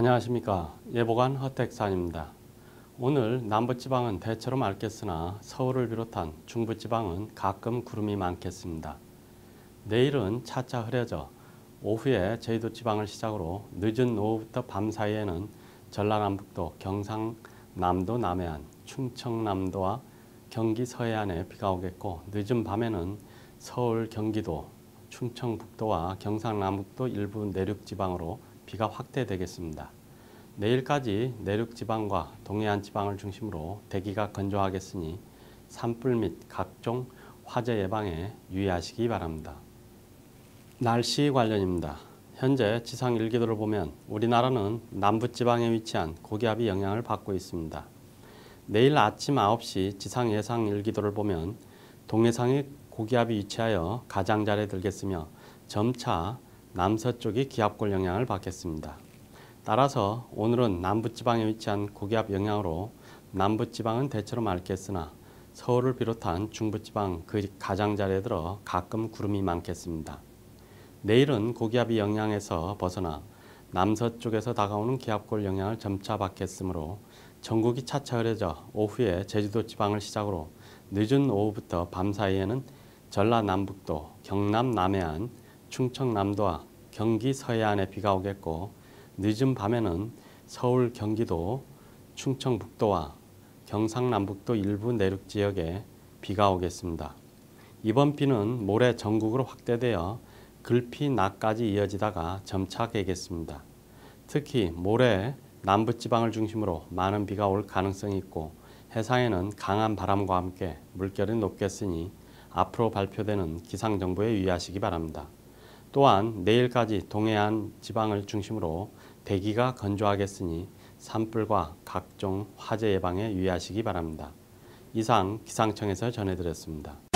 안녕하십니까 예보관 허택산입니다. 오늘 남부지방은 대체로 맑겠으나 서울을 비롯한 중부지방은 가끔 구름이 많겠습니다. 내일은 차차 흐려져 오후에 제주도 지방을 시작으로 늦은 오후부터 밤 사이에는 전라남북도, 경상남도 남해안, 충청남도와 경기 서해안에 비가 오겠고 늦은 밤에는 서울, 경기도, 충청북도와 경상남북도 일부 내륙 지방으로 비가 확대되겠습니다. 내일까지 내륙 지방과 동해안 지방을 중심으로 대기가 건조하겠으니 산불 및 각종 화재 예방에 유의하시기 바랍니다. 날씨 관련입니다. 현재 지상 일기도를 보면 우리나라는 남부지방에 위치한 고기압이 영향을 받고 있습니다. 내일 아침 9시 지상 예상 일기도를 보면 동해상에 고기압이 위치하여 가장자리에 들겠으며 점차 남서쪽이 기압골 영향을 받겠습니다. 따라서 오늘은 남부지방에 위치한 고기압 영향으로 남부지방은 대체로 맑겠으나 서울을 비롯한 중부지방 그 가장자리에 들어 가끔 구름이 많겠습니다. 내일은 고기압이 영향에서 벗어나 남서쪽에서 다가오는 기압골 영향을 점차 받겠으므로 전국이 차차 흐려져 오후에 제주도 지방을 시작으로 늦은 오후부터 밤 사이에는 전라남북도, 경남 남해안, 충청남도와 경기 서해안에 비가 오겠고 늦은 밤에는 서울, 경기도, 충청북도와 경상남북도 일부 내륙 지역에 비가 오겠습니다. 이번 비는 모레 전국으로 확대되어 글피 낮까지 이어지다가 점차 개겠습니다. 특히 모레 남부지방을 중심으로 많은 비가 올 가능성이 있고 해상에는 강한 바람과 함께 물결이 높겠으니 앞으로 발표되는 기상정보에 유의하시기 바랍니다. 또한 내일까지 동해안 지방을 중심으로 대기가 건조하겠으니 산불과 각종 화재 예방에 유의하시기 바랍니다. 이상 기상청에서 전해드렸습니다.